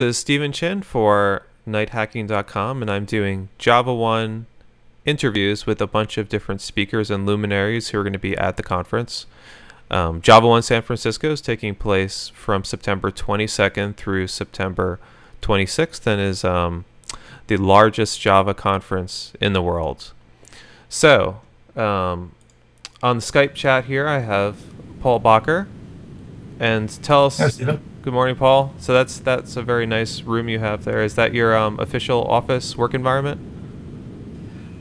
This is Stephen Chin for nighthacking.com, and I'm doing JavaOne interviews with a bunch of different speakers and luminaries who are going to be at the conference. Um, JavaOne San Francisco is taking place from September 22nd through September 26th and is um, the largest Java conference in the world. So, um, on the Skype chat here, I have Paul Bakker. And tell us. Good morning, Paul. So that's that's a very nice room you have there. Is that your um, official office work environment?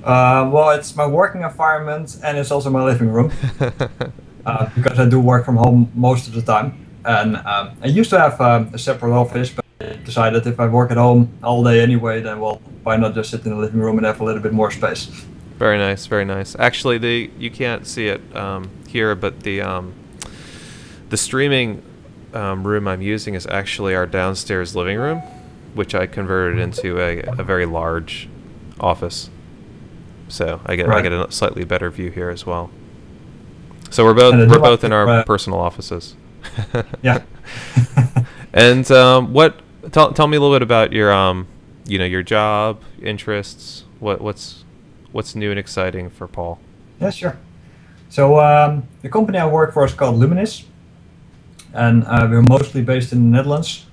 Uh, well, it's my working environment and it's also my living room uh, because I do work from home most of the time. And um, I used to have um, a separate office, but I decided if I work at home all day anyway, then well, why not just sit in the living room and have a little bit more space? Very nice, very nice. Actually, the you can't see it um, here, but the um, the streaming um, room I'm using is actually our downstairs living room, which I converted into a, a very large office. So I get I get a slightly better view here as well. So we're both we're both in our uh, personal offices. Yeah. And um, what? Tell, tell me a little bit about your um, you know, your job, interests. What what's what's new and exciting for Paul? Yeah, sure. So um, the company I work for is called Luminis, and uh, we're mostly based in the Netherlands.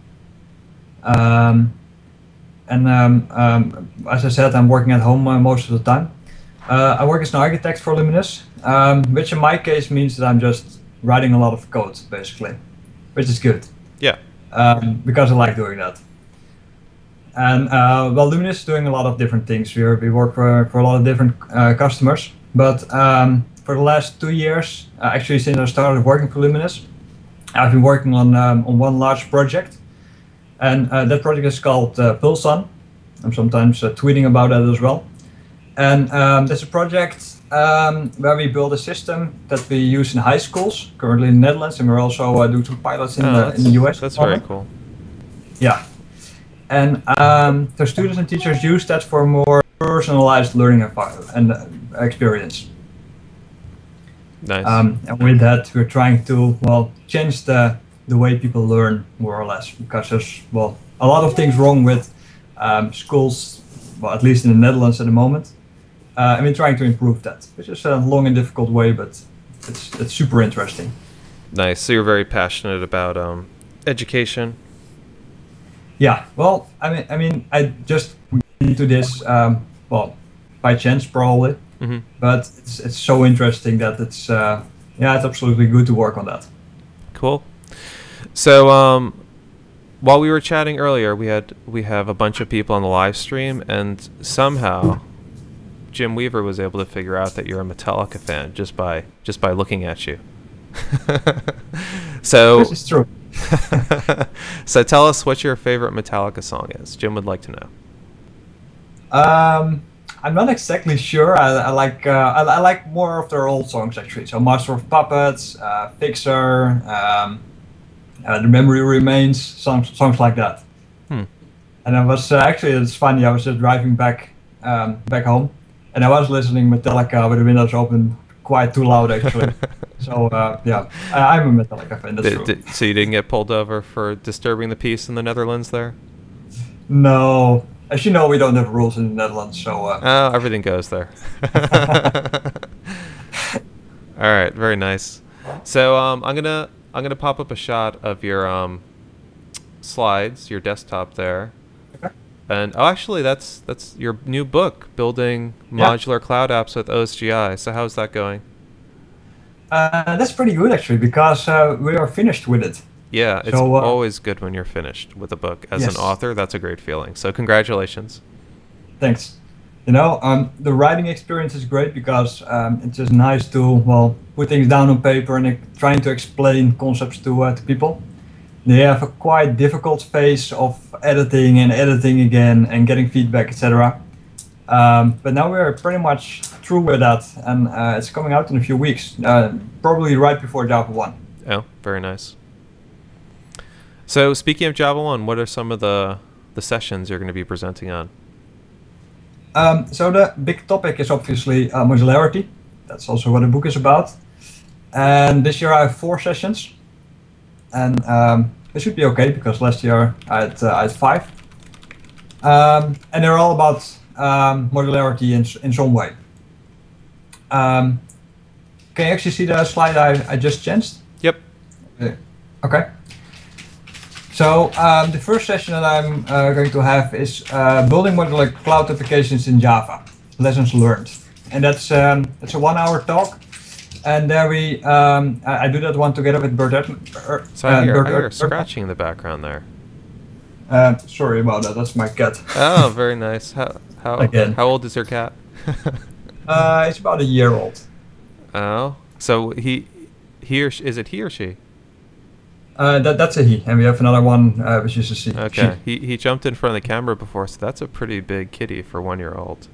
Um, and um, um, as I said, I'm working at home uh, most of the time. Uh, I work as an architect for Luminis, um, which in my case means that I'm just writing a lot of code, basically, which is good Yeah. um, because I like doing that. And uh, well, Luminis is doing a lot of different things. We, are, we work for, for a lot of different uh, customers. But um, for the last two years, uh, actually since I started working for Luminis, I've been working on um, on one large project, and uh, that project is called uh, PulseOn. I'm sometimes uh, tweeting about that as well. And um, that's a project um, where we build a system that we use in high schools, currently in the Netherlands, and we're also uh, doing some pilots in, Oh, the, in the US. That's very cool. Yeah. And um, the students and teachers use that for more personalized learning envi- and uh, experience. Nice. Um, and with that, we're trying to well change the the way people learn more or less because there's well a lot of things wrong with um, schools, well at least in the Netherlands at the moment. Uh, and we're trying to improve that, which is a long and difficult way, but it's it's super interesting. nice. So you're very passionate about um, education. Yeah, well, I mean, I mean, I just into this, um, well, by chance probably, hmm but it's it's so interesting that it's uh, yeah, it's absolutely good to work on that. Cool. So um, while we were chatting earlier, we had we have a bunch of people on the live stream, and somehow Jim Weaver was able to figure out that you're a Metallica fan just by just by looking at you. so This is true. so tell us what your favorite Metallica song is. Jim would like to know. Um, I'm not exactly sure. I, I like uh, I, I like more of their old songs actually. So Master of Puppets, uh, Fixxxer, um, uh, The Memory Remains, songs songs like that. Hmm. And I was uh, actually it's funny. I was just driving back um, back home, and I was listening Metallica with the windows open, quite too loud actually. so uh, yeah, I, I'm a Metallica fan. That's Did- true. did- so you didn't get pulled over for disturbing the peace in the Netherlands there? No, as you know, we don't have rules in the Netherlands, so uh, Oh, everything goes there. All right, very nice. So um, I'm gonna I'm gonna pop up a shot of your um, slides, your desktop there, Okay. and oh, actually, that's that's your new book, building Yeah. modular cloud apps with OSGI. So how's that going? uh, that's pretty good actually because uh, we are finished with it. Yeah, it's So, uh, always good when you're finished with a book. As Yes. an author, that's a great feeling. So congratulations. Thanks. You know, um, the writing experience is great because um, it's just nice to well put things down on paper and uh, trying to explain concepts to uh, to people. They have a quite difficult phase of editing and editing again and getting feedback, etc. Um, but now we're pretty much through with that, and uh, it's coming out in a few weeks, uh, probably right before Java One. Oh, very nice. So speaking of JavaOne, what are some of the the sessions you're going to be presenting on? Um, so the big topic is obviously uh, modularity. That's also what the book is about. And this year I have four sessions. And um, it should be okay because last year I had, uh, I had five. Um, and they're all about um, modularity in, in some way. Um, can you actually see the slide I, I just changed? Yep. Okay. So um, the first session that I'm uh, going to have is uh, building modular cloud applications in Java, lessons learned, and that's um, that's a one-hour talk. And there we, um, I, I, do that one together with Bert. Er, so I hear, uh, I hear scratching in the background there. Uh, sorry about that. That's my cat. oh, very nice. How how Again. how old is your cat? uh, it's about a year old. Oh, so he he or sh- is it he or she? Uh, that, that's a he, and we have another one uh, which is a she. Okay, he, he jumped in front of the camera before, so that's a pretty big kitty for one year old.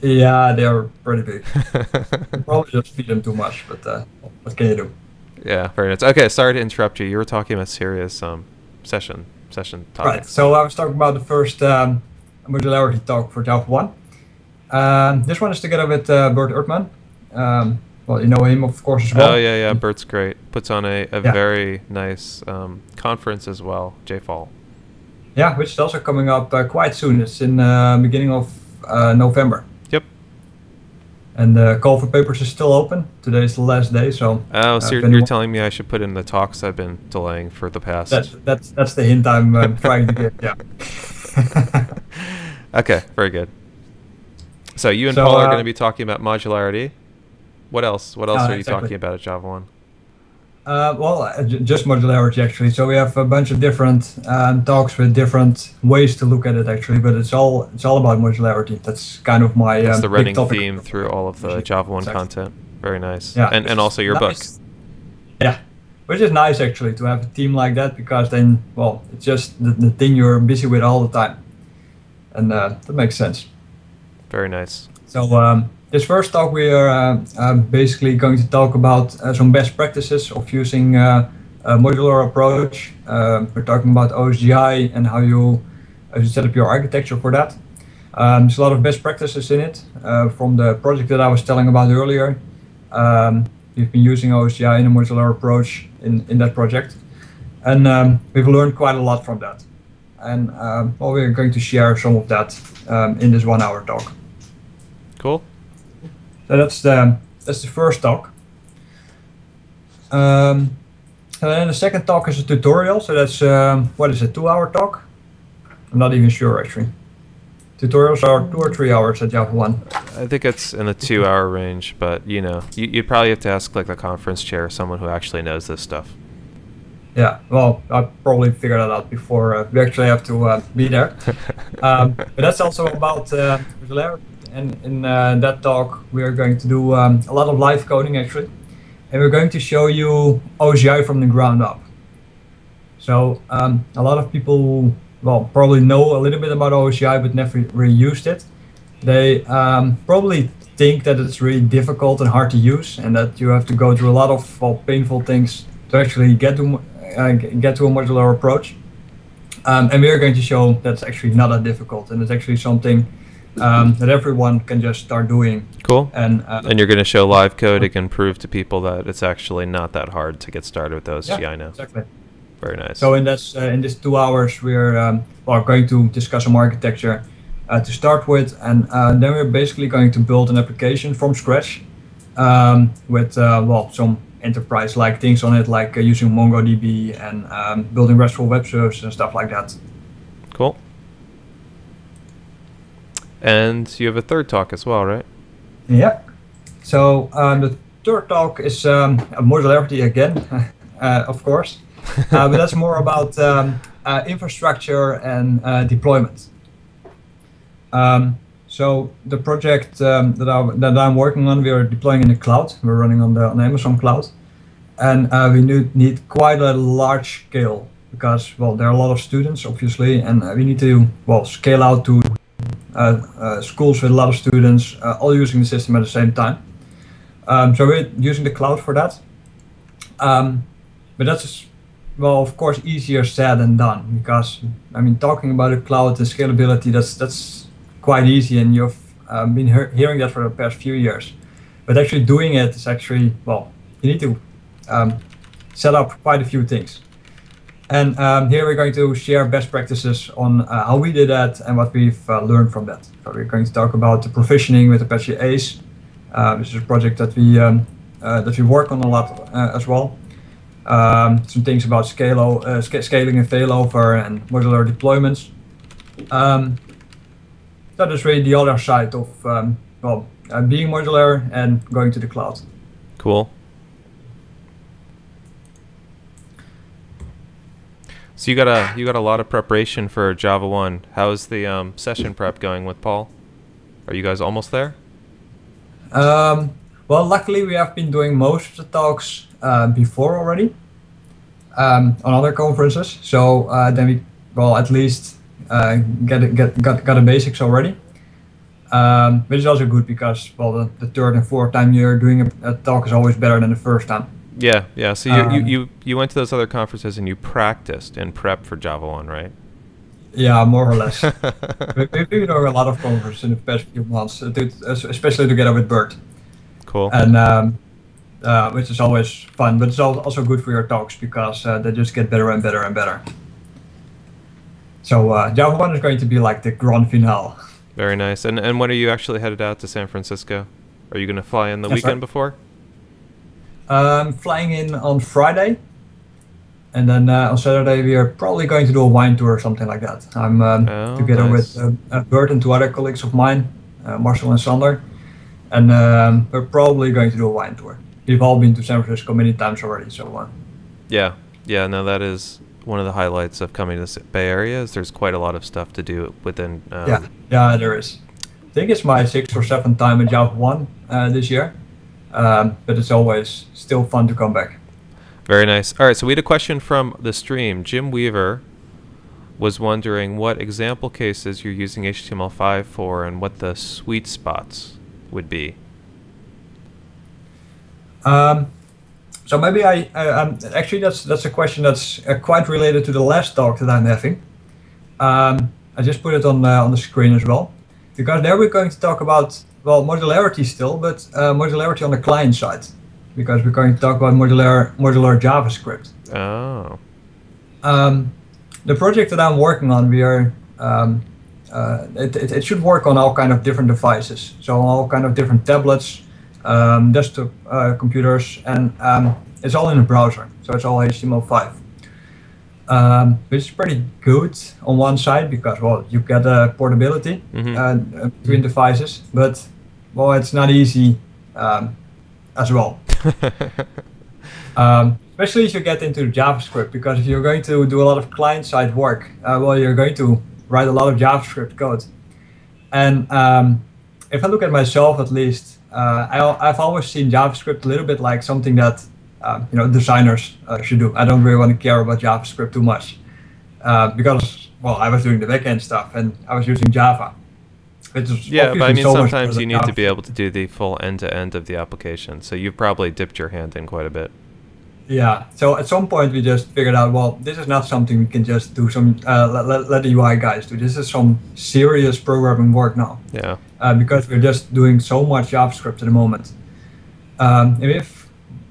Yeah, they are pretty big. probably just feed them too much, but uh, what can you do? Yeah, very nice. Okay, sorry to interrupt you. You were talking about serious um, session session topics. Right. So I was talking about the first um, modularity talk for JavaOne. Um, this one is together with uh, Bert Ertman. Um, well, you know him, of course, as well. Oh yeah, yeah. Bert's great. Puts on a, a yeah. very nice um, conference as well, JFall. Yeah, which is also coming up uh, quite soon. It's in uh, beginning of uh, November. Yep. And the call for papers is still open. Today is the last day, so. Oh, so uh, you're, you're telling me I should put in the talks I've been delaying for the past. That's that's that's the hint I'm uh, trying to get. Yeah. okay, very good. So you and so, Paul are uh, going to be talking about modularity. What else? What else are you exactly. talking about at Java One? Uh, well, uh, just modularity actually. So we have a bunch of different um, talks with different ways to look at it actually, but it's all it's all about modularity. That's kind of my. That's um, the running theme through all of the Java One exactly. content. Very nice. Yeah, and and also your nice. book. Yeah, which is nice actually to have a team like that because then well it's just the, the thing you're busy with all the time, and uh, that makes sense. Very nice. So um, this first talk, we are uh, uh, basically going to talk about uh, some best practices of using a modular approach. we're talking about OSGI and how you, you set up your architecture for that. Um, there's a lot of best practices in it from the project that I was telling about earlier. Um, we've been using OSGI in a modular approach in, in that project. And um, we've learned quite a lot from that. And um, well, we're going to share some of that um, in this one hour talk. Cool. So that's the that's the first talk. Um, and then the second talk is a tutorial. So that's um, what is a two-hour talk? I'm not even sure actually. Tutorials are two or three hours at Java One. I think it's in the two-hour range, but you know, you you probably have to ask like the conference chair, someone who actually knows this stuff. Yeah, well, I probably figured that out before uh, we actually have to uh, be there. um, but that's also about uh, and in uh, that talk we are going to do um, a lot of live coding actually, and we're going to show you OSGI from the ground up. So um, a lot of people, well, probably know a little bit about OSGI but never really used it. They um, probably think that it's really difficult and hard to use, and that you have to go through a lot of well, painful things to actually get to uh, get to a modular approach. Um, and we are going to show that's actually not that difficult, and it's actually something um, that everyone can just start doing. Cool. And uh, and you're going to show live code. It can prove to people that it's actually not that hard to get started with those. Yeah, know. exactly. Very nice. So in this uh, in this two hours, we're um, well, going to discuss some architecture uh, to start with, and uh, then we're basically going to build an application from scratch um, with uh, well some enterprise-like things on it, like uh, using MongoDB and um, building RESTful web services and stuff like that. Cool. And you have a third talk as well, right? Yeah. So um, the third talk is um, modularity again, uh, of course, uh, but that's more about um, uh, infrastructure and uh, deployment. Um, so the project um, that, I, that I'm working on, we are deploying in the cloud. We're running on the on Amazon cloud, and uh, we need, need quite a large scale because well there are a lot of students obviously, and we need to well scale out to schools with a lot of students uh, all using the system at the same time. Um, so we're using the cloud for that. Um, but that's well, of course, easier said than done because I mean, talking about the cloud and scalability, that's that's quite easy, and you've um, been he hearing that for the past few years. But actually doing it is actually well, you need to um, set up quite a few things. And um, here we're going to share best practices on uh, how we did that and what we've uh, learned from that. So we're going to talk about the provisioning with Apache ACE. Uh, is a project that we um, uh, that we work on a lot uh, as well. Um, some things about scalo, uh, sc scaling and failover and modular deployments. Um, that is really the other side of um, well being modular and going to the cloud. Cool. So you got a you got a lot of preparation for Java One. How's the um, session prep going with Paul? Are you guys almost there? Um, well, luckily we have been doing most of the talks uh, before already um, on other conferences. So uh, then we well at least uh, get get got got the basics already. Um, which is also good because well the, the third and fourth time you're doing a, a talk is always better than the first time. Yeah, yeah. So you, Um, you, you, you went to those other conferences and you practiced and prepped for Java One, right? Yeah, more or less. we, we've been doing a lot of conferences in the past few months, uh, to, especially together with Bert. cool. and um, uh, which is always fun, but it's also good for your talks because uh, they just get better and better and better. So uh, Java One is going to be like the grand finale. Very nice. And and when are you actually headed out to San Francisco? Are you going to fly in the That's weekend right. before? Um, flying in on Friday, and then uh, on Saturday we are probably going to do a wine tour or something like that. I'm um, Oh, together nice. with uh, Bert and two other colleagues of mine, uh, Marcel and Sander, and um, we're probably going to do a wine tour. We've all been to San Francisco many times already, so uh, Yeah, yeah. No, that is one of the highlights of coming to the Bay Area. Is there's quite a lot of stuff to do within. Um, Yeah, yeah, there is. I think it's my sixth or seventh time in Java One uh, this year, um, but it's always still fun to come back. Very nice. All right, so we had a question from the stream. Jim Weaver was wondering what example cases you're using HTML5 for and what the sweet spots would be. Um, so maybe I, I um, actually that's that's a question that's uh, quite related to the last talk that I'm having. Um, I just put it on uh, on the screen as well, because there we're going to talk about well modularity still, but uh, modularity on the client side, because we're going to talk about modular modular JavaScript. Oh, Um, the project that I'm working on, we are um, uh, it, it, it should work on all kind of different devices, so all kind of different tablets, um, desktop uh, computers, and um, it's all in a browser, so it's all HTML5. Um, which is pretty good on one side because well you get uh, portability Mhm. uh, between devices, but well it's not easy um, as well. Um, especially if you get into JavaScript, because if you're going to do a lot of client-side work, uh, well, you're going to write a lot of JavaScript code. And um, if I look at myself, at least, uh, I, I've always seen JavaScript a little bit like something that uh, you know designers uh, should do. I don't really want to care about JavaScript too much uh, because well, I was doing the backend stuff and I was using Java. Yeah, but I mean, so sometimes you need to be able to do the full end to end of the application. So you've probably dipped your hand in quite a bit. Yeah. So at some point we just figured out, well, this is not something we can just do some uh, let, let, let the UI guys do. This is some serious programming work now Yeah. uh, because we're just doing so much JavaScript at the moment. Um, and we've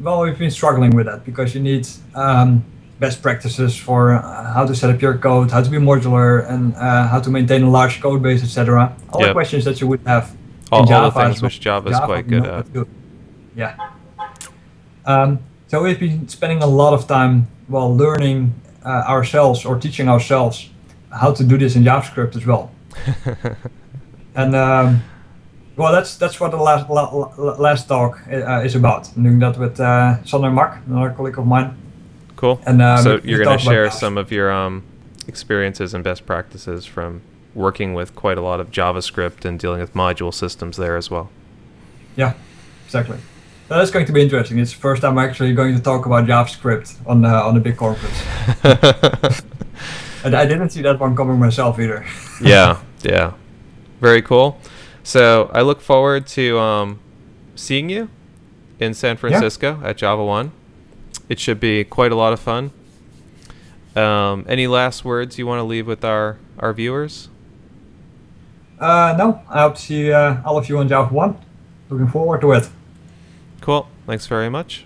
well, we've been struggling with that because you need um, best practices for uh, how to set up your code, how to be modular, and uh, how to maintain a large code base, etc. All the questions that you would have All, in all Java. the things well. which Java is quite good at. do. Yeah. Um, so we've been spending a lot of time well learning uh, ourselves or teaching ourselves how to do this in JavaScript as well. And um, well, that's that's what the last la, la, last talk uh, is about. I'm doing that with uh, Sander Mak, another colleague of mine. Cool. And um, so you're going to share some of your um, experiences and best practices from working with quite a lot of JavaScript and dealing with module systems there as well. Yeah, exactly. So that's going to be interesting. It's the first time I'm actually going to talk about JavaScript on uh, on a big conference. And I didn't see that one coming myself either. yeah, yeah. Very cool. So I look forward to um, seeing you in San Francisco at Java One. It should be quite a lot of fun. Um, any last words you want to leave with our, our viewers? Uh, no, I hope to see uh, all of you on JavaOne. Looking forward to it. Cool. Thanks very much.